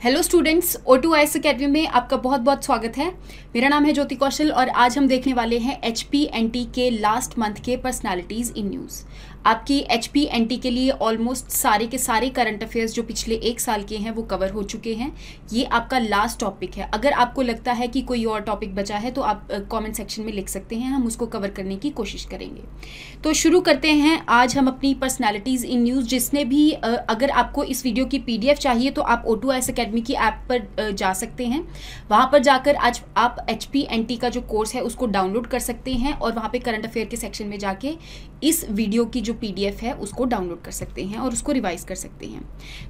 Hello students O two I S academy में आपका बहुत बहुत स्वागत है। मेरा नाम है ज्योति कौशल और आज हम देखने वाले हैं एच पी एन टी के लास्ट मंथ के पर्सनालिटीज़ इन न्यूज़ आपकी एच पी एन टी के लिए ऑलमोस्ट सारे के सारे करंट अफेयर्स जो पिछले एक साल के हैं, वो कवर हो चुके हैं। ये आपका लास्ट टॉपिक है। अगर आपको लगता है कि कोई और टॉपिक बचा है तो आप कमेंट सेक्शन में लिख सकते हैं। हम उसको कवर करने की कोशिश करेंगे। तो शुरू करते हैं। आज हम अपनी पर्सनैलिटीज़ इन न्यूज़ जिसने भी अगर आपको इस वीडियो की पीडीएफ चाहिए तो आप ओ टू एस अकेडमी की ऐप पर जा सकते हैं। वहाँ पर जाकर आज आप एच पी एन टी का जो कोर्स है, उसको डाउनलोड कर सकते हैं और वहाँ पर करंट अफेयर के सेक्शन में जाके इस वीडियो की जो पीडीएफ है, उसको डाउनलोड कर सकते हैं और उसको रिवाइज कर सकते हैं।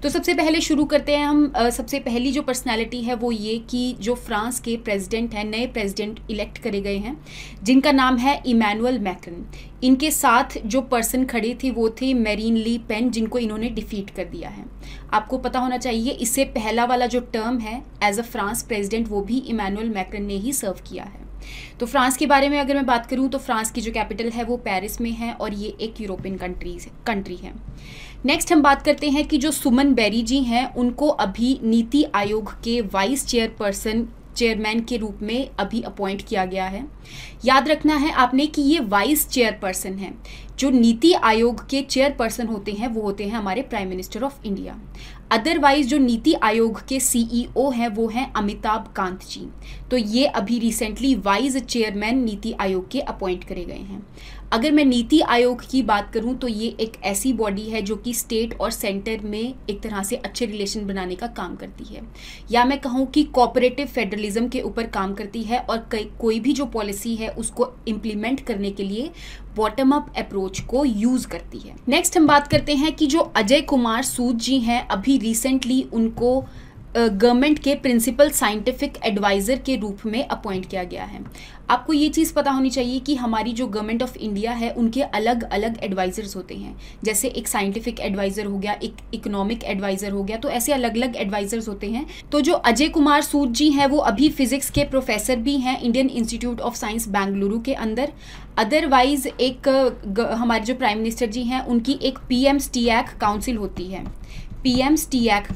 तो सबसे पहले शुरू करते हैं हम सबसे पहली जो पर्सनैलिटी है वो ये कि जो फ्रांस के प्रेसिडेंट हैं, नए प्रेसिडेंट इलेक्ट करे गए हैं, जिनका नाम है इमैनुअल मैक्रन इनके साथ जो पर्सन खड़े थे, वो थे मेरीन ली पेन जिनको इन्होंने डिफीट कर दिया है। आपको पता होना चाहिए, इससे पहला वाला जो टर्म है एज अ फ्रांस प्रेसिडेंट वो भी इमैनुअल मैक्रन ने ही सर्व किया है। तो फ्रांस के बारे में अगर मैं बात करूँ तो फ्रांस की जो कैपिटल है वो पेरिस में है और ये एक यूरोपियन कंट्रीज़ कंट्री है। नेक्स्ट हम बात करते हैं कि जो सुमन बेरी जी हैं, उनको अभी नीति आयोग के वाइस चेयरपर्सन चेयरमैन के रूप में अभी अपॉइंट किया गया है। याद रखना है आपने कि ये वाइस चेयरपर्सन है। जो नीति आयोग के चेयरपर्सन होते हैं, वो होते हैं हमारे prime minister of India otherwise जो नीति आयोग के सीईओ हैं, वो हैं अमिताभ कांत जी. तो ये अभी recently vice chairman NITI Aayog के अपॉइंट करे गए हैं. अगर मैं नीति आयोग की बात करूँ तो ये एक ऐसी बॉडी है जो कि स्टेट और सेंटर में एक तरह से अच्छे रिलेशन बनाने का काम करती है. या मैं कहूँ कि कॉपरेटिव फेडरलिज्म के ऊपर काम करती है और कोई भी जो पॉलिसी है, उसको इम्प्लीमेंट करने के लिए बॉटम अप अप्रोच को यूज़ करती है। नेक्स्ट हम बात करते हैं कि जो अजय कुमार सूद जी हैं, अभी रिसेंटली उनको गवर्नमेंट के प्रिंसिपल साइंटिफिक एडवाइज़र के रूप में अपॉइंट किया गया है। आपको ये चीज़ पता होनी चाहिए कि हमारी जो गवर्नमेंट ऑफ़ इंडिया है, उनके अलग अलग एडवाइज़र्स होते हैं। जैसे एक साइंटिफिक एडवाइज़र हो गया, एक इकोनॉमिक एडवाइज़र हो गया तो ऐसे अलग अलग एडवाइज़र्स होते हैं। तो जो अजय कुमार सूद जी हैं, वो अभी फिजिक्स के प्रोफेसर भी हैं Indian institute of science Bengaluru के अंदर। अदरवाइज़ एक हमारे जो प्राइम मिनिस्टर जी हैं, उनकी एक पी एम काउंसिल होती है। पी एम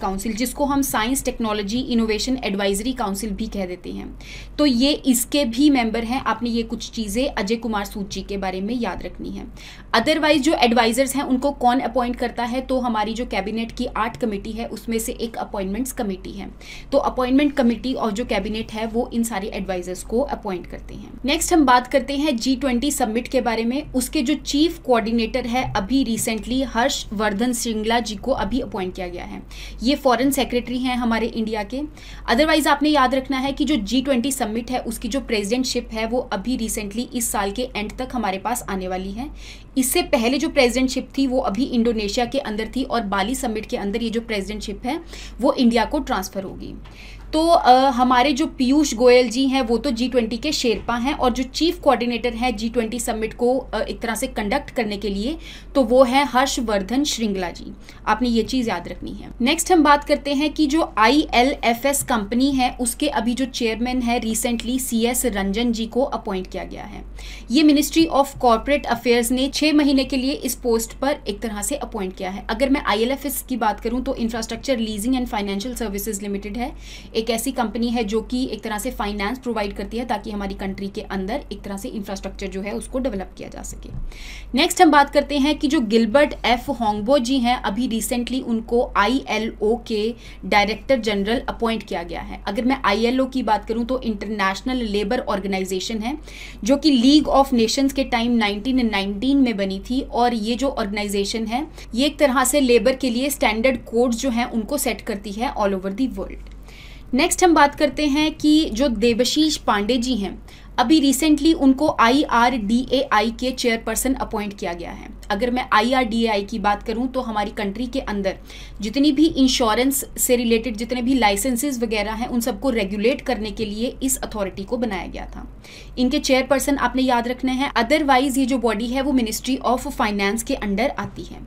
काउंसिल, जिसको हम science, technology, innovation advisory council भी कह देते हैं। तो ये इसके भी मेंबर हैं, आपने ये कुछ चीज़ें अजय कुमार सूद जी के बारे में याद रखनी है। अदरवाइज़ जो एडवाइजर्स हैं, उनको कौन अपॉइंट करता है? तो हमारी जो कैबिनेट की आठ कमेटी है, उसमें से एक अपॉइंटमेंट्स कमेटी है। तो अपॉइंटमेंट कमेटी और जो कैबिनेट है, वो इन सारे एडवाइजर्स को अपॉइंट करते हैं। नेक्स्ट हम बात करते हैं जी ट्वेंटी समिट के बारे में। उसके जो चीफ कोऑर्डिनेटर है, अभी रिसेंटली हर्षवर्धन श्रृंगला जी को अभी अपॉइंट किया गया है। ये फॉरेन सेक्रेटरी हैं हमारे इंडिया के। अदरवाइज़ आपने याद रखना है कि जो जी ट्वेंटी समिट है, उसकी जो प्रेजिडेंटशिप है, वो अभी रिसेंटली इस साल के एंड तक हमारे पास आने वाली है। इससे पहले जो प्रेजिडेंटशिप थी, वो अभी इंडोनेशिया के अंदर थी और बाली समिट के अंदर ये जो प्रेजिडेंटशिप है, वो इंडिया को ट्रांसफ़र होगी। तो आ, हमारे जो पीयूष गोयल जी हैं वो तो जी ट्वेंटी के शेरपा हैं और जो चीफ कोऑर्डिनेटर हैं जी ट्वेंटी समिट को आ, एक तरह से कंडक्ट करने के लिए तो वो है हर्षवर्धन श्रृंगला जी। आपने ये चीज़ याद रखनी है। नेक्स्ट हम बात करते हैं कि जो I L F S company है उसके अभी जो चेयरमैन है recently C S Ranjan ji को अपॉइंट किया गया है। ये मिनिस्ट्री ऑफ़ कॉरपोरेट अफेयर्स ने छः महीने के लिए इस पोस्ट पर एक तरह से अपॉइंट किया है। अगर मैं आई एल एफ़ एस की बात करूँ तो infrastructure leasing and financial services limited है एक ऐसी कंपनी है जो कि एक तरह से फाइनेंस प्रोवाइड करती है ताकि हमारी कंट्री के अंदर एक तरह से इंफ्रास्ट्रक्चर जो है उसको डेवलप किया जा सके। नेक्स्ट हम बात करते हैं कि जो गिलबर्ट एफ़ होंगबो जी हैं, अभी रिसेंटली उनको आईएलओ के डायरेक्टर जनरल अपॉइंट किया गया है। अगर मैं आईएलओ की बात करूँ तो इंटरनेशनल लेबर ऑर्गेनाइजेशन है, जो कि लीग ऑफ़ नेशंस के टाइम 1919 में बनी थी और ये जो ऑर्गेनाइजेशन है, ये एक तरह से लेबर के लिए स्टैंडर्ड कोड्स जो हैं उनको सेट करती है all over the world next हम बात करते हैं कि जो देवशीष पांडे जी हैं अभी रिसेंटली उनको आई आर डी ए आई के चेयरपर्सन अपॉइंट किया गया है। अगर मैं आई आर डी ए आई की बात करूँ तो हमारी कंट्री के अंदर जितनी भी इंश्योरेंस से रिलेटेड जितने भी लाइसेंसेज वगैरह हैं, उन सबको रेगुलेट करने के लिए इस अथॉरिटी को बनाया गया था। इनके चेयरपर्सन आपने याद रखने हैं। अदरवाइज़ ये जो बॉडी है, वो मिनिस्ट्री ऑफ़ फाइनेंस के अंडर आती है।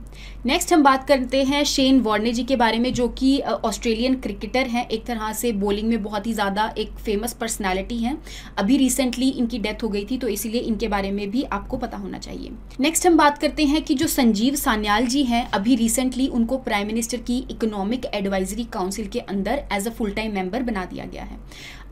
नेक्स्ट हम बात करते हैं शेन वॉर्ने जी के बारे में, जो कि ऑस्ट्रेलियन क्रिकेटर हैं। एक तरह से बॉलिंग में बहुत ही ज़्यादा एक फ़ेमस पर्सनैलिटी हैं। अभी रिसेंट रिसेंटली इनकी डेथ हो गई थी तो इसीलिए इनके बारे में भी आपको पता होना चाहिए। नेक्स्ट हम बात करते हैं कि जो संजीव सान्याल जी हैं, अभी रिसेंटली उनको प्राइम मिनिस्टर की इकोनॉमिक एडवाइजरी काउंसिल के अंदर as a full time member बना दिया गया है।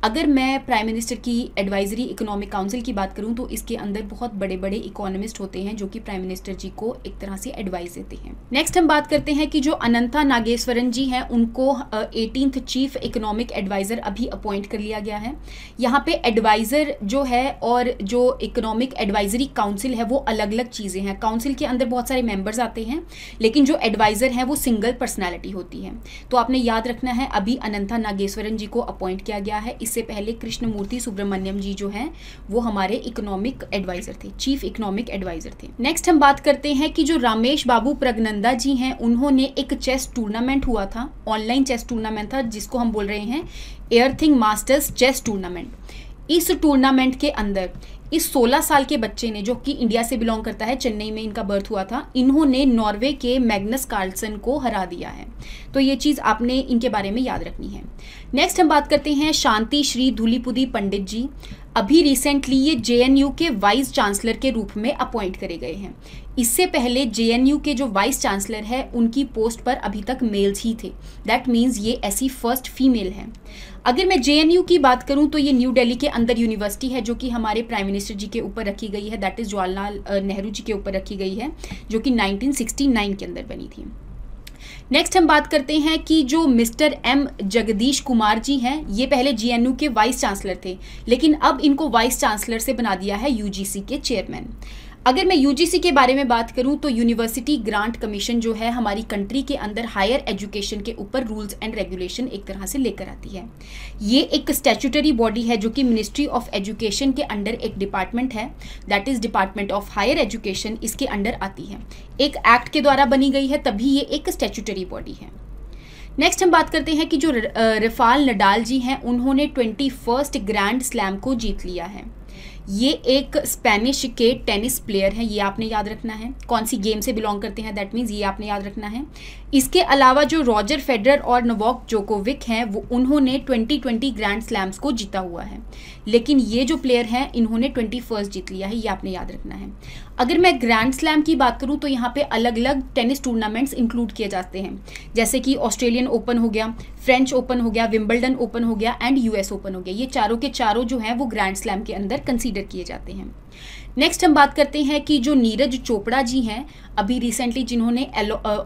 अगर मैं प्राइम मिनिस्टर की एडवाइजरी इकोनॉमिक काउंसिल की बात करूँ तो इसके अंदर बहुत बड़े बड़े इकोनॉमिस्ट होते हैं, जो कि प्राइम मिनिस्टर जी को एक तरह से एडवाइस देते हैं। नेक्स्ट हम बात करते हैं कि जो अनंता नागेश्वरन जी हैं, उनको एटीन चीफ इकोनॉमिक एडवाइजर अभी अपॉइंट कर लिया गया है। यहाँ पे एडवाइजर जो है और जो इकोनॉमिक एडवाइजरी काउंसिल है, वो अलग अलग चीज़ें हैं। काउंसिल के अंदर बहुत सारे मेंबर्स आते हैं, लेकिन जो एडवाइजर है, वो सिंगल पर्सनैलिटी होती है। तो आपने याद रखना है, अभी अनंता नागेश्वरन जी को अपॉइंट किया गया है। इससे पहले कृष्णमूर्ति सुब्रमण्यम जी जो हैं, वो हमारे इकोनॉमिक एडवाइजर थे चीफ इकोनॉमिक एडवाइजर थे। नेक्स्ट हम बात करते हैं कि जो रामेश बाबू प्रगनंदा जी हैं, उन्होंने एक चेस टूर्नामेंट हुआ था ऑनलाइन चेस टूर्नामेंट था, जिसको हम बोल रहे हैं एयरथिंग मास्टर्स चेस टूर्नामेंट इस टूर्नामेंट के अंदर इस 16 साल के बच्चे ने, जो कि इंडिया से बिलोंग करता है, चेन्नई में इनका बर्थ हुआ था, इन्होंने नॉर्वे के मैग्नस कार्लसन को हरा दिया है। तो ये चीज़ आपने इनके बारे में याद रखनी है। नेक्स्ट हम बात करते हैं शांति श्री धूलीपुदी पंडित जी। अभी रिसेंटली ये जेएनयू के वाइस चांसलर के रूप में अपॉइंट करे गए हैं। इससे पहले जेएनयू के जो वाइस चांसलर है, उनकी पोस्ट पर अभी तक मेल्स ही थे। दैट मीन्स ये ऐसी फ़र्स्ट फीमेल है। अगर मैं जेएनयू की बात करूँ तो ये न्यू दिल्ली के अंदर यूनिवर्सिटी है, जो कि हमारे प्राइम मिनिस्टर जी के ऊपर रखी गई है। दैट इज़ जवाहरलाल नेहरू जी के ऊपर रखी गई है, जो कि 1969 के अंदर बनी थी। नेक्स्ट हम बात करते हैं कि जो मिस्टर एम जगदीश कुमार जी हैं, ये पहले जीएनयू के वाइस चांसलर थे, लेकिन अब इनको वाइस चांसलर से बना दिया है यूजीसी के चेयरमैन अगर मैं यूजीसी के बारे में बात करूँ तो यूनिवर्सिटी ग्रांट कमीशन जो है हमारी कंट्री के अंदर हायर एजुकेशन के ऊपर रूल्स एंड रेगुलेशन एक तरह से लेकर आती है। ये एक स्टैचुटरी बॉडी है जो कि मिनिस्ट्री ऑफ़ एजुकेशन के अंडर एक डिपार्टमेंट है। That is department of higher education इसके अंडर आती है। एक एक्ट के द्वारा बनी गई है, तभी ये एक स्टैचुटरी बॉडी है। नेक्स्ट हम बात करते हैं कि जो रफाल नडाल जी हैं, उन्होंने ट्वेंटी फ़र्स्ट ग्रैंड स्लैम को जीत लिया है। ये एक स्पेनिश के टेनिस प्लेयर हैं, ये आपने याद रखना है। कौन सी गेम से बिलोंग करते हैं? दैट मीन्स ये आपने याद रखना है। इसके अलावा जो रॉजर फेडरर और नवोक जोकोविक हैं, वो उन्होंने 2020 ग्रैंड स्लैम्स को जीता हुआ है। लेकिन ये जो प्लेयर हैं, इन्होंने ट्वेंटी फ़र्स्ट जीत लिया है, ये आपने याद रखना है। अगर मैं ग्रैंड स्लैम की बात करूँ तो यहाँ पे अलग अलग टेनिस टूर्नामेंट्स इंक्लूड किए जाते हैं। जैसे कि ऑस्ट्रेलियन ओपन हो गया फ्रेंच ओपन हो गया विम्बलडन ओपन हो गया एंड यूएस ओपन हो गया। ये चारों के चारों जो हैं, वो ग्रैंड स्लैम के अंदर कंसीडर किए जाते हैं। नेक्स्ट हम बात करते हैं कि जो नीरज चोपड़ा जी हैं, अभी रिसेंटली जिन्होंने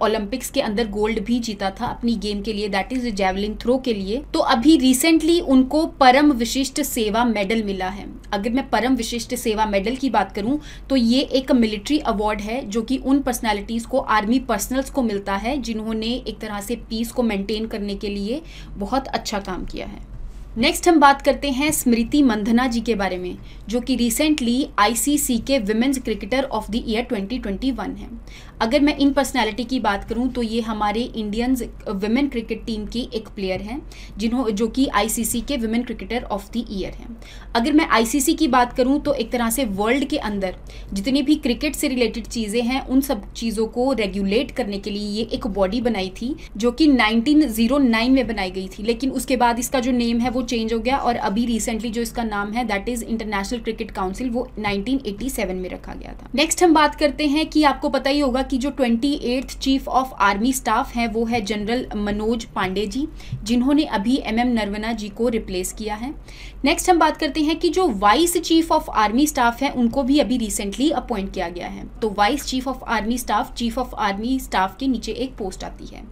ओलंपिक्स के अंदर गोल्ड भी जीता था अपनी गेम के लिए दैट इज़ जेवलिन थ्रो के लिए। तो अभी रिसेंटली उनको परम विशिष्ट सेवा मेडल मिला है। अगर मैं परम विशिष्ट सेवा मेडल की बात करूँ तो ये एक मिलिट्री अवार्ड है, जो कि उन पर्सनैलिटीज़ को आर्मी पर्सनल्स को मिलता है, जिन्होंने एक तरह से पीस को मेंटेन करने के लिए बहुत अच्छा काम किया है। नेक्स्ट हम बात करते हैं स्मृति मंधना जी के बारे में, जो कि रिसेंटली आईसीसी के women's cricketer of the year 2021 हैं। अगर मैं इन पर्सनालिटी की बात करूँ तो ये हमारे इंडियंस विमेन क्रिकेट टीम की एक प्लेयर हैं, जिन्हों, जो कि आईसीसी के women cricketer of the year हैं। अगर मैं आईसीसी की बात करूँ तो एक तरह से वर्ल्ड के अंदर जितनी भी क्रिकेट से रिलेटेड चीज़ें हैं, उन सब चीज़ों को रेगुलेट करने के लिए ये एक बॉडी बनाई थी, जो कि नाइनटीन में बनाई गई थी। लेकिन उसके बाद इसका जो नेम है, वो चेंज हो गया और अभी रिसेंटली जो इसका नाम है that is international cricket council वो 1987 में रखा गया था। नेक्स्ट हम बात करते हैं कि आपको पता ही होगा कि जो twenty chief of army staff है, वो है जनरल मनोज पांडे जी, जिन्होंने अभी एम एम नरवना जी को रिप्लेस किया है। नेक्स्ट हम बात करते हैं कि जो vice chief of army staff है, उनको भी अभी रिसेंटली अपॉइंट किया गया है। तो vice chief of army staff chief of army staff के नीचे एक पोस्ट आती है।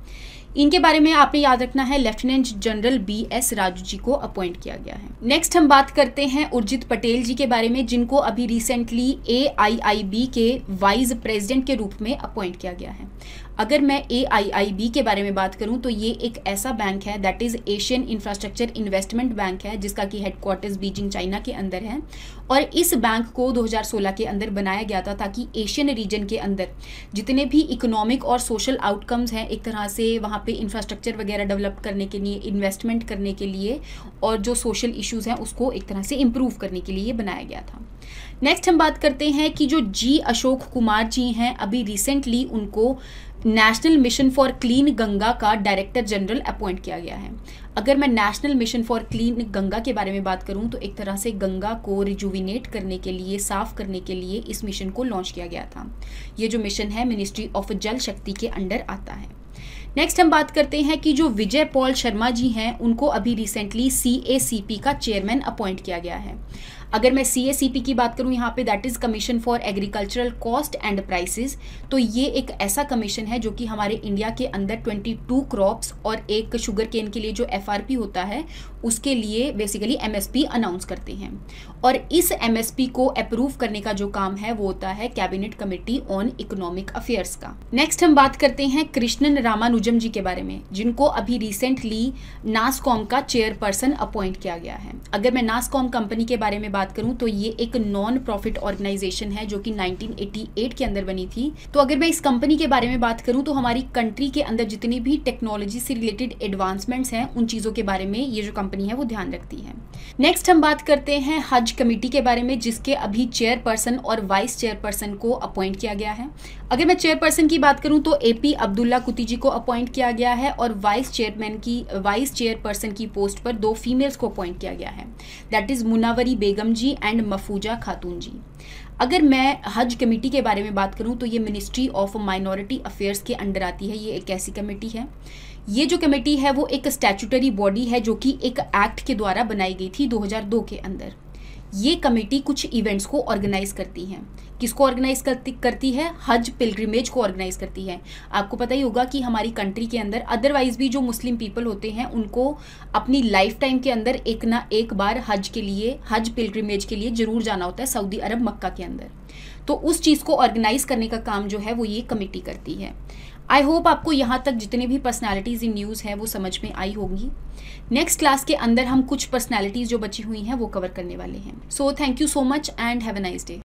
इनके बारे में आपने याद रखना है lieutenant general B S Raju ji को अपॉइंट किया गया है। नेक्स्ट हम बात करते हैं उर्जित पटेल जी के बारे में, जिनको अभी recently A I I B के वाइस प्रेसिडेंट के रूप में अपॉइंट किया गया है। अगर मैं बी के बारे में बात करूँ तो ये एक ऐसा बैंक है that is Asian infrastructure investment bank है, जिसका कि हेडक्वार्टर्स बीजिंग चाइना के अंदर है। और इस बैंक को 2016 के अंदर बनाया गया था, ताकि एशियन रीजन के अंदर जितने भी इकोनॉमिक और सोशल आउटकम्स हैं, एक तरह से वहाँ पे इंफ्रास्ट्रक्चर वगैरह डेवलप करने के लिए इन्वेस्टमेंट करने के लिए, और जो सोशल इश्यूज़ हैं, उसको एक तरह से इम्प्रूव करने के लिए बनाया गया था। नेक्स्ट हम बात करते हैं कि जो जी अशोक कुमार जी हैं, अभी रिसेंटली उनको national mission for clean Ganga का डायरेक्टर जनरल अपॉइंट किया गया है। अगर मैं national mission for clean Ganga के बारे में बात करूँ तो एक तरह से गंगा को रिजुविनेट करने के लिए, साफ़ करने के लिए इस मिशन को लॉन्च किया गया था। ये जो मिशन है मिनिस्ट्री ऑफ़ जल शक्ति के अंडर आता है। नेक्स्ट हम बात करते हैं कि जो विजय पॉल शर्मा जी हैं, उनको अभी रिसेंटली सीएसीपी का चेयरमैन अपॉइंट किया गया है। अगर मैं सी एस सी पी की बात करूँ, यहाँ पे that is commission for agricultural cost and prices तो ये एक ऐसा कमीशन है जो कि हमारे इंडिया के अंदर 22 क्रॉप्स और एक शुगर केन के लिए जो एफ़ होता है, उसके लिए basically M S P announce करते हैं। और इस एम एस पी को अप्रूव करने का जो काम है, वो होता है cabinet committee on economic affairs का। नेक्स्ट हम बात करते हैं कृष्णन रामानुजम जी के बारे में, जिनको अभी रिसेंटली नासकॉम का चेयरपर्सन अपॉइंट किया गया है। अगर मैं नासकॉम कंपनी के बारे में बात करूँ तो ये एक नॉन प्रॉफिट ऑर्गेनाइजेशन है जो कि 1988 के अंदर बनी थी। तो अगर मैं इस कंपनी के बारे में बात करूँ तो हमारी कंट्री के अंदर जितनी भी टेक्नोलॉजी से रिलेटेड एडवांसमेंट्स हैं, उन चीज़ों के बारे में ये जो कंपनी है वो ध्यान रखती है। नेक्स्ट हम बात करते हैं हज कमेटी के बारे में, जिसके अभी चेयरपर्सन और वाइस चेयरपर्सन को अपॉइंट किया गया है। अगर मैं चेयरपर्सन की बात करूँ तो एपी अब्दुल्ला कुती जी को अपॉइंट किया गया है और वाइस चेयरमैन की वाइस चेयरपर्सन की पोस्ट पर दो फीमेल्स को अपॉइंट किया गया है। That is Munawari Begum ji and Mahfuza Khatun ji. अगर मैं हज कमेटी के बारे में बात करूँ तो ये मिनिस्ट्री ऑफ़ माइनॉरिटी अफेयर्स के अंडर आती है, ये एक ऐसी कमेटी है। ये जो कमेटी है, वो एक स्टैचुटरी बॉडी है जो कि एक एक्ट के द्वारा बनाई गई थी 2002 के अंदर। ये कमेटी कुछ इवेंट्स को ऑर्गेनाइज करती हैं। किसको ऑर्गेनाइज करती करती है? हज पिलग्रिमेज को ऑर्गेनाइज करती है। आपको पता ही होगा कि हमारी कंट्री के अंदर अदरवाइज़ भी जो मुस्लिम पीपल होते हैं, उनको अपनी लाइफ टाइम के अंदर एक ना एक बार हज के लिए, हज पिलग्रिमेज के लिए ज़रूर जाना होता है सऊदी अरब मक्का के अंदर। तो उस चीज़ को ऑर्गेनाइज करने का काम जो है, वो ये कमेटी करती है। आई होप आपको यहाँ तक जितने भी पर्सनैलिटीज़ इन न्यूज़ हैं, वो समझ में आई होगी। नेक्स्ट क्लास के अंदर हम कुछ पर्सनैलिटीज़ जो बची हुई हैं, वो कवर करने वाले हैं। So thank you so much and have a nice day